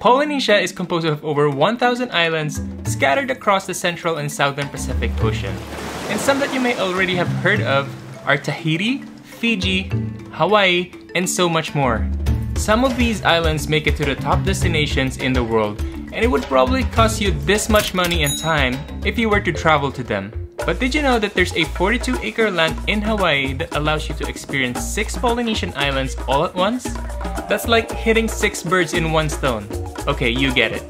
Polynesia is composed of over 1,000 islands scattered across the central and southern Pacific Ocean. And some that you may already have heard of are Tahiti, Fiji, Hawaii, and so much more. Some of these islands make it to the top destinations in the world, and it would probably cost you this much money and time if you were to travel to them. But did you know that there's a 42 acre land in Hawaii that allows you to experience 6 Polynesian islands all at once? That's like hitting 6 birds in one stone. Okay, you get it.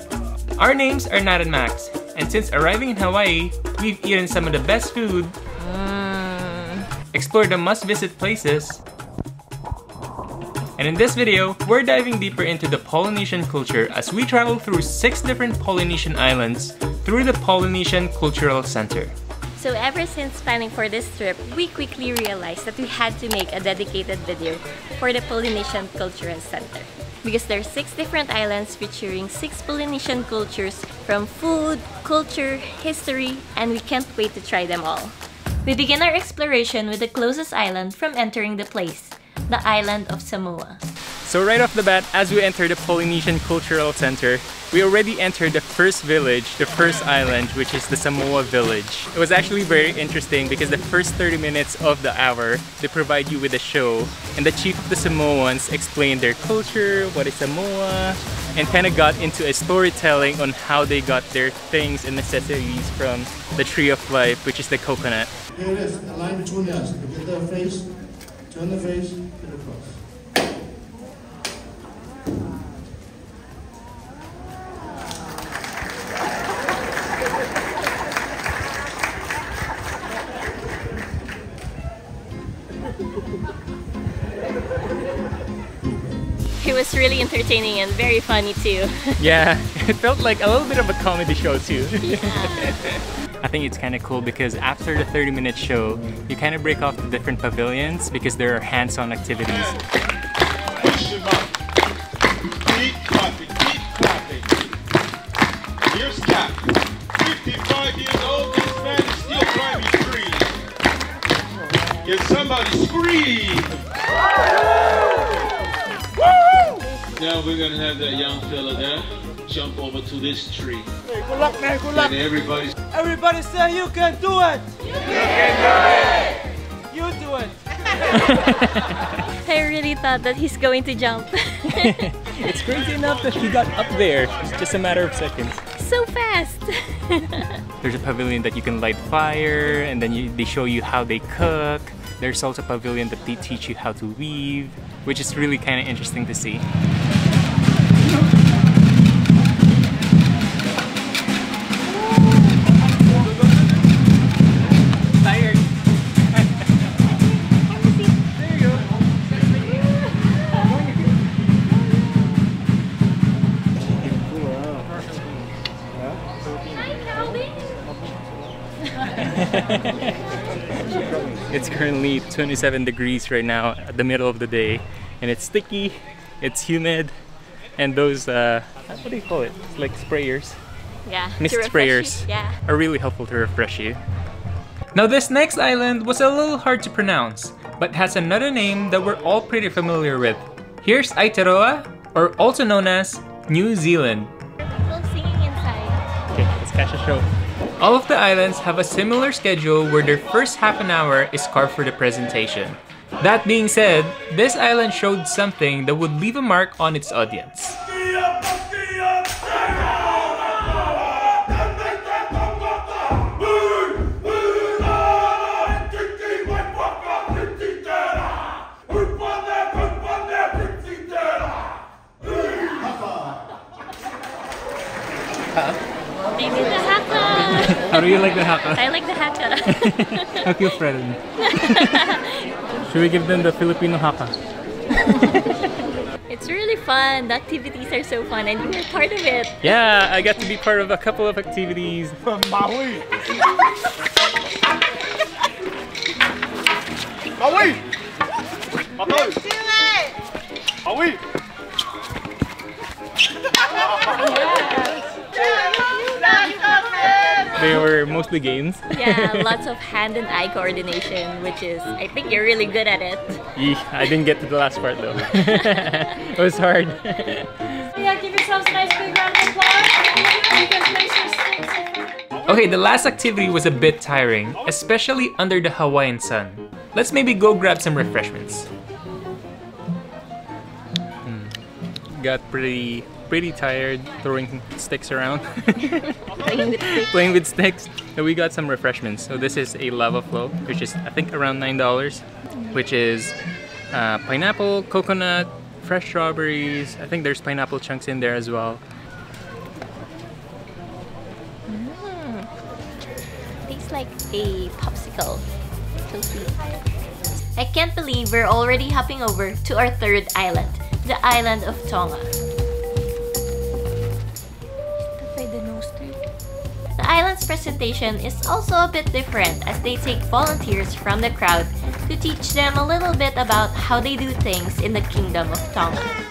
Our names are Nat and Max, and since arriving in Hawaii, we've eaten some of the best food, hmm. explored the must-visit places, and in this video, we're diving deeper into the Polynesian culture as we travel through 6 different Polynesian islands through the Polynesian Cultural Center. So ever since planning for this trip, we quickly realized that we had to make a dedicated video for the Polynesian Cultural Center. Because there are six different islands featuring six Polynesian cultures from food, culture, history, and we can't wait to try them all. We begin our exploration with the closest island from entering the place, the island of Samoa. So right off the bat, as we enter the Polynesian Cultural Center, we already entered the first village, the first island, which is the Samoa village. It was actually very interesting because the first 30 minutes of the hour, they provide you with a show and the chief of the Samoans explained their culture, what is Samoa, and kind of got into a storytelling on how they got their things and necessities from the tree of life, which is the coconut. Here it is, a line between us. Get the face, turn the face, was really entertaining and very funny too. Yeah, it felt like a little bit of a comedy show too. I think it's kind of cool because after the 30 minute show, you kind of break off the different pavilions because there are hands-on activities. Now we're gonna have that young fella there jump over to this tree. Hey, good luck, man. Good luck. And everybody's Everybody say you can do it. You can do it. You do it. I really thought that he's going to jump. it's crazy enough that he got up there. It's just a matter of seconds. so fast! There's a pavilion that you can light fire and then you, they show you how they cook. There's also a pavilion that they teach you how to weave, which is really kind of interesting to see. Currently 27 degrees right now at the middle of the day, and it's sticky, it's humid, and those uh, what do you call it? It's like sprayers Yeah. mist sprayers you. Yeah. are really helpful to refresh you. Now this next island was a little hard to pronounce, but has another name that we're all pretty familiar with. Here's Aotearoa, or also known as New Zealand. People singing inside. Okay, let's catch a show. All of the islands have a similar schedule where their first half an hour is carved for the presentation. That being said, this island showed something that would leave a mark on its audience. They did the haka! How do you like the haka? I like the haka. How cute, friend. Should we give them the Filipino haka? it's really fun. The activities are so fun and you're part of it. Yeah, I got to be part of a couple of activities. From Maui. Maui. Maui. Maui. They were mostly games. Yeah, lots of hand and eye coordination, which is, I think you're really good at it. Eeh, I didn't get to the last part though. it was hard. Yeah, give yourselves a nice big round of applause. You can place your sticks. Okay, the last activity was a bit tiring, especially under the Hawaiian sun. Let's maybe go grab some refreshments. Hmm. Got pretty pretty tired throwing sticks around, Playing with sticks. playing with sticks. So we got some refreshments. So this is a lava flow, which is I think around nine dollars, which is uh, pineapple, coconut, fresh strawberries. I think there's pineapple chunks in there as well. Tastes like a popsicle. So sweet. I can't believe we're already hopping over to our third island, the island of Tonga. Presentation is also a bit different as they take volunteers from the crowd to teach them a little bit about how they do things in the kingdom of Tonga.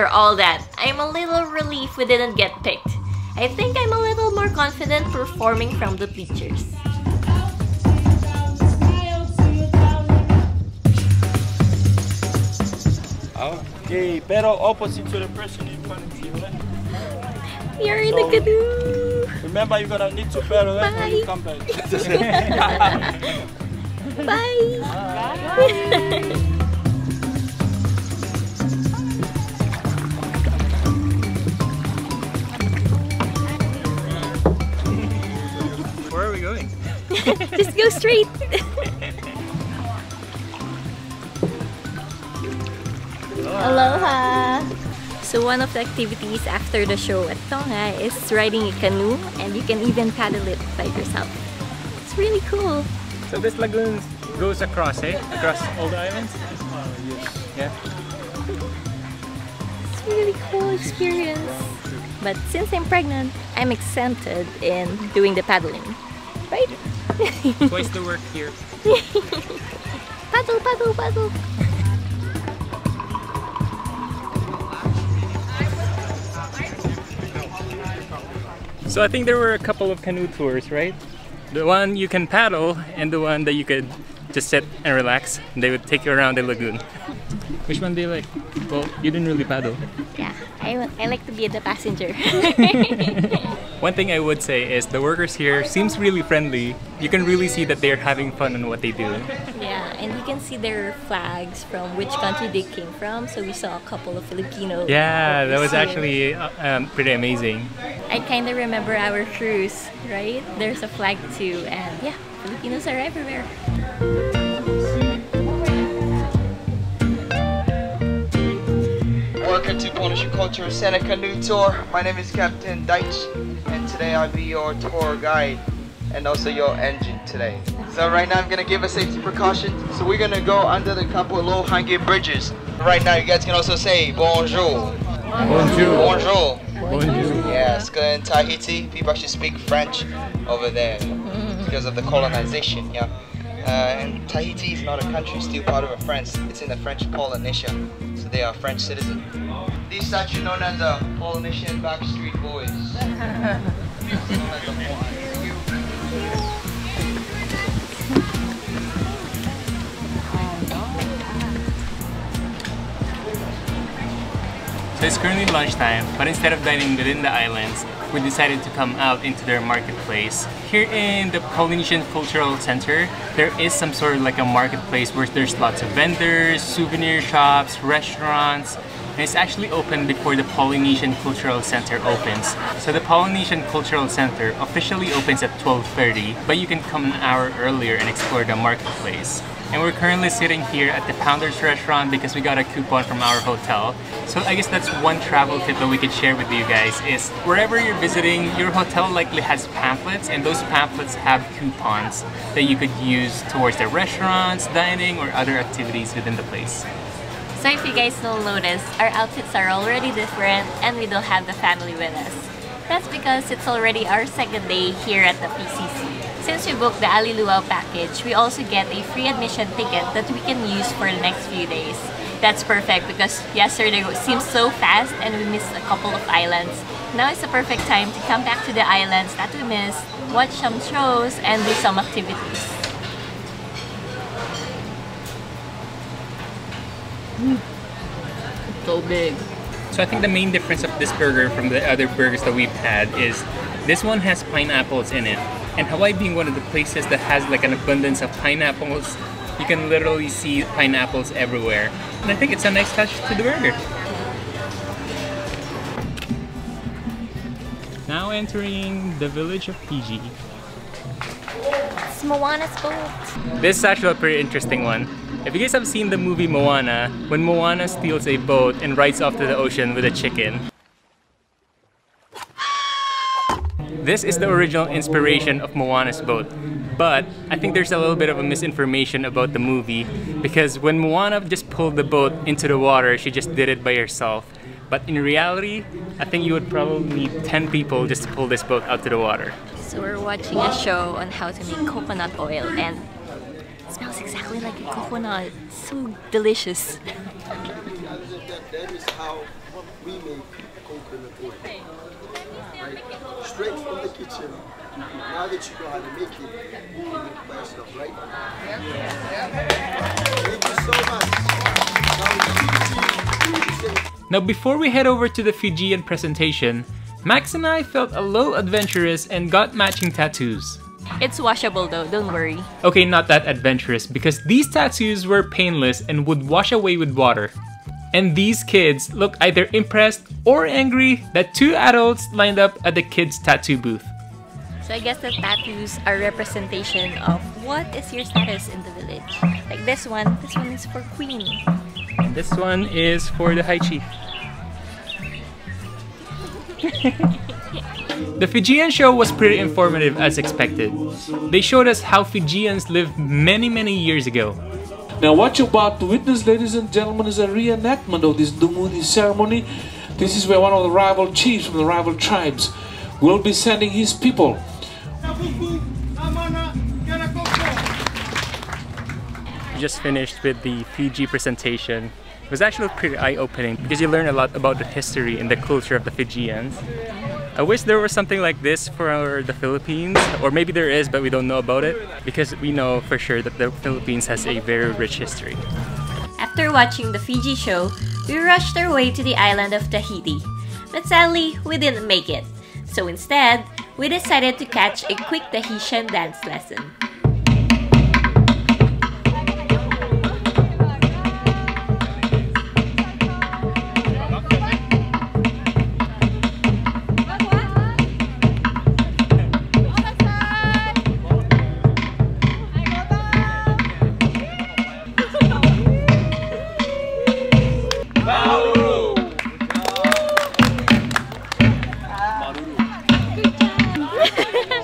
After all that, I'm a little relieved we didn't get picked. I think I'm a little more confident performing from the bleachers. Okay, pero opposite to the person in front of you. eh? You're in the canoe! Remember, you're gonna need to pedal eh, when you Bye. come back. Bye! Where Just go straight! Aloha! So one of the activities after the show at Tonga is riding a canoe and you can even paddle it by yourself. It's really cool. So this lagoon goes across, eh? Across all the islands? Yeah. It's a really cool experience. But since I'm pregnant, I'm exempted in doing the paddling. Right? Twice the work here. paddle, paddle, paddle. So I think there were a couple of canoe tours, right? The one you can paddle and the one that you could just sit and relax. They would take you around the lagoon. Which one do you like? Well, you didn't really paddle. Yeah, I, I like to be the passenger. One thing I would say is the workers here seems really friendly. You can really see that they're having fun in what they do. yeah, and you can see their flags from which country they came from. So we saw a couple of Filipinos. Yeah, that was here. actually uh, um, pretty amazing. I kind of remember our cruise, right? There's a flag too, and yeah, Filipinos are everywhere. Welcome to Polynesian Cultural Center Canoe Tour. My name is Captain Deitch, and today I'll be your tour guide and also your engine today. So right now I'm gonna give a safety precaution. So we're gonna go under the couple of low hanging bridges. Right now you guys can also say bonjour. Bonjour. Bonjour. Bonjour. Yes, 'cause in Tahiti people actually speak French over there because of the colonization. Yeah. Uh, and Tahiti is not a country, still part of France. It's in the French Polynesia, so they are French citizens. These statue known as the Polynesian Backstreet Boys. Known as the Moai. So it's currently lunchtime, but instead of dining within the islands, we decided to come out into their marketplace. Here in the Polynesian Cultural Center, there is some sort of like a marketplace where there's lots of vendors, souvenir shops, restaurants, and it's actually open before the Polynesian Cultural Center opens. So the Polynesian Cultural Center officially opens at 12.30, but you can come an hour earlier and explore the marketplace. And we're currently sitting here at the Pounders restaurant because we got a coupon from our hotel. So I guess that's one travel tip that we could share with you guys is wherever you're visiting, your hotel likely has pamphlets and those pamphlets have coupons that you could use towards the restaurants, dining, or other activities within the place. So if you guys don't notice, our outfits are already different and we don't have the family with us. That's because it's already our second day here at the PCC. Since we booked the Ali'i Luau package, we also get a free admission ticket that we can use for the next few days. That's perfect because yesterday it seemed so fast and we missed a couple of islands. Now is the perfect time to come back to the islands that we missed, watch some shows, and do some activities. Mm. So big. So I think the main difference of this burger from the other burgers that we've had is this one has pineapples in it. And Hawaii being one of the places that has like an abundance of pineapples, you can literally see pineapples everywhere. And I think it's a nice touch to the burger. Now entering the village of Fiji. It's Moana's boat. This is actually a pretty interesting one. If you guys have seen the movie Moana, when Moana steals a boat and rides off to the ocean with a chicken, this is the original inspiration of Moana's boat. But I think there's a little bit of a misinformation about the movie because when Moana just pulled the boat into the water, she just did it by herself. But in reality, I think you would probably need 10 people just to pull this boat out to the water. So we're watching a show on how to make coconut oil and it smells exactly like a coconut. It's so delicious. that is how we make Straight from the kitchen. Now that you know how to make it, you can make it by yourself, right? Thank you so much. Now before we head over to the Fijian presentation, Max and I felt a little adventurous and got matching tattoos. It's washable though, don't worry. Okay, not that adventurous because these tattoos were painless and would wash away with water. And these kids look either impressed or angry that two adults lined up at the kids' tattoo booth. So I guess the tattoos are representation of what is your status in the village. Like this one, this one is for queen. And This one is for the High Chief. the Fijian show was pretty informative as expected. They showed us how Fijians lived many, many years ago. Now, what you're about to witness, ladies and gentlemen, is a reenactment of this Dumuni ceremony. This is where one of the rival chiefs from the rival tribes will be sending his people. Just finished with the Fiji presentation. It was actually pretty eye-opening because you learn a lot about the history and the culture of the Fijians. I wish there was something like this for the Philippines, or maybe there is, but we don't know about it because we know for sure that the Philippines has a very rich history. After watching the Fiji show, we rushed our way to the island of Tahiti. But sadly, we didn't make it. So instead, we decided to catch a quick Tahitian dance lesson.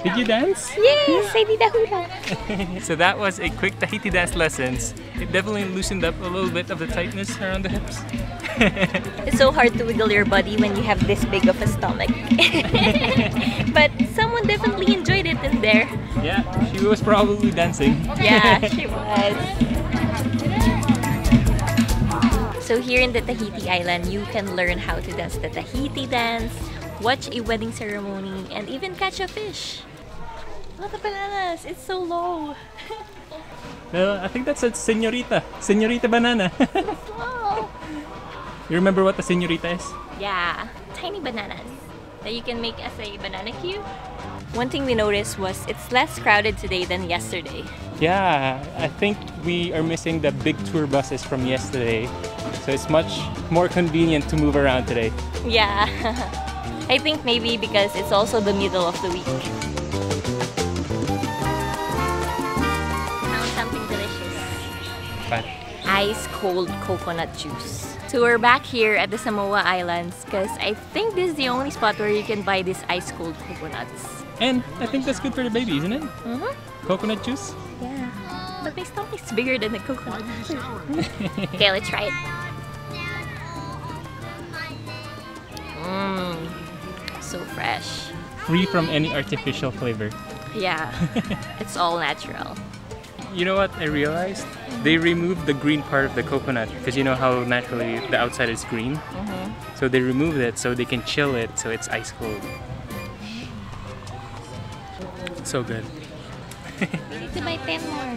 Did you dance? Yes, I did a hula. So that was a quick Tahiti dance lessons. It definitely loosened up a little bit of the tightness around the hips. It's so hard to wiggle your body when you have this big of a stomach. but someone definitely enjoyed it in there. Yeah, she was probably dancing. Yeah, she was. So here in the Tahiti island, you can learn how to dance the Tahiti dance, watch a wedding ceremony, and even catch a fish. Look at the bananas! It's so low. Well, I think that's a señorita. Señorita banana. You remember what the señorita is? Yeah, tiny bananas that you can make as a banana cue. One thing we noticed was it's less crowded today than yesterday. Yeah, I think we are missing the big tour buses from yesterday. So it's much more convenient to move around today. Yeah. I think maybe because it's also the middle of the week. Found something delicious. ice cold coconut juice. So we're back here at the Samoa Islands because I think this is the only spot where you can buy these ice cold coconuts. And I think that's good for the baby, isn't it? Mm-hmm. Coconut juice? Yeah. But my stomach is bigger than the coconut. okay, let's try it. Mmm. So fresh. Free from any artificial flavor. Yeah. it's all natural. You know what I realized? They mm-hmm. removed the green part of the coconut because you know how naturally the outside is green? Mm-hmm. So they removed it so they can chill it so it's ice cold. Mm-hmm. So good. We need to buy 10 more.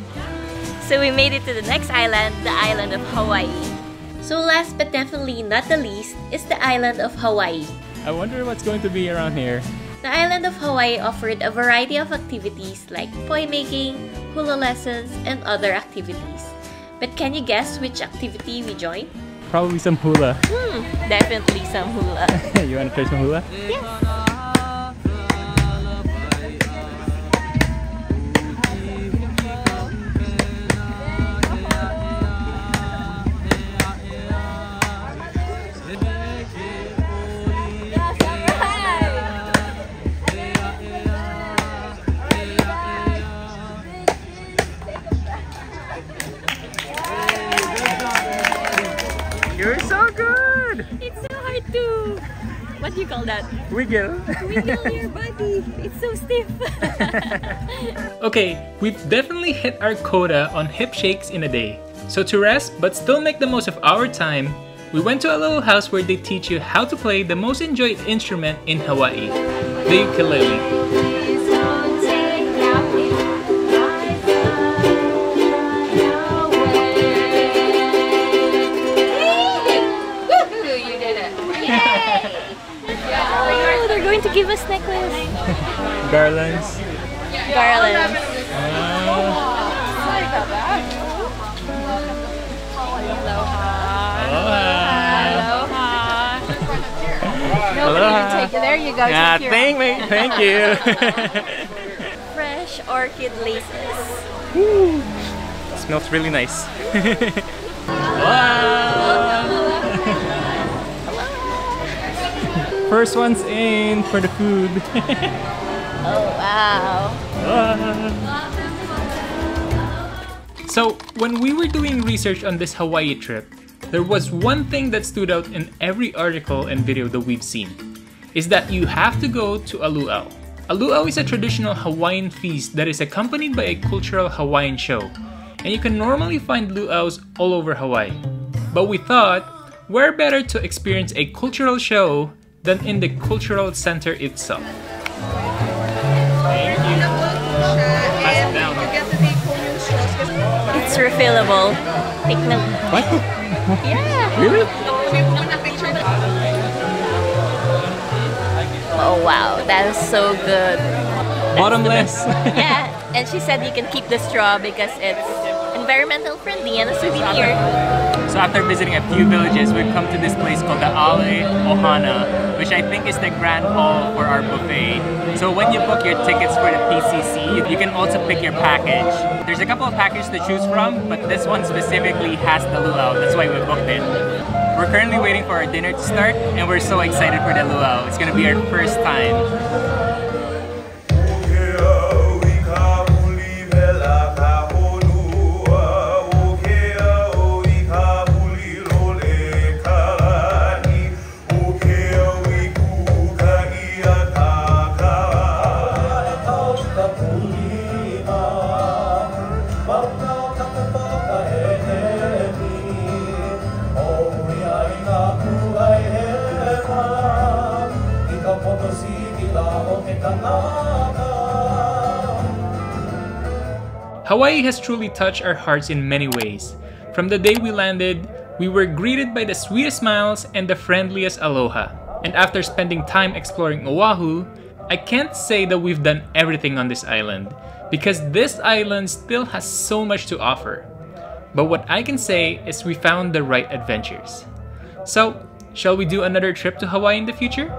So we made it to the next island, the island of Hawaii. So last but definitely not the least is the island of Hawaii. I wonder what's going to be around here. The island of Hawaii offered a variety of activities like poi making, hula lessons, and other activities. But can you guess which activity we joined? Probably some hula. Hmm, definitely some hula. you want to play some hula? You're Wiggle. Wiggle your body. It's so stiff. Okay, we've definitely hit our quota on hip shakes in a day. So to rest but still make the most of our time, we went to a little house where they teach you how to play the most enjoyed instrument in Hawaii, the ukulele. To give us necklace. Garlands. Garlands. Oh aloha. Nobody can take it. There you go. Yeah, Take thank me, thank you. Fresh orchid laces. Smells really nice. First one's in for the food. Oh, wow. So, when we were doing research on this Hawaii trip, there was one thing that stood out in every article and video that we've seen is that you have to go to a luau. A luau is a traditional Hawaiian feast that is accompanied by a cultural Hawaiian show, and you can normally find luau's all over Hawaii. But we thought, where better to experience a cultural show than in the cultural center itself? Thank you. Pass it down. It's refillable. Take note. What? Yeah. Really? Oh, wow. That is so good. Bottomless. Yeah. And she said you can keep the straw because it's environmental friendly and a souvenir. So after visiting a few villages, we've come to this place called the Ale Ohana, which I think is the grand hall for our buffet. So when you book your tickets for the PCC, you can also pick your package. There's a couple of packages to choose from, but this one specifically has the luau. That's why we booked it. We're currently waiting for our dinner to start, and we're so excited for the luau. It's gonna be our first time. Hawaii has truly touched our hearts in many ways. From the day we landed, we were greeted by the sweetest smiles and the friendliest aloha. And after spending time exploring Oahu, I can't say that we've done everything on this island, because this island still has so much to offer. But what I can say is we found the right adventures. So, shall we do another trip to Hawaii in the future?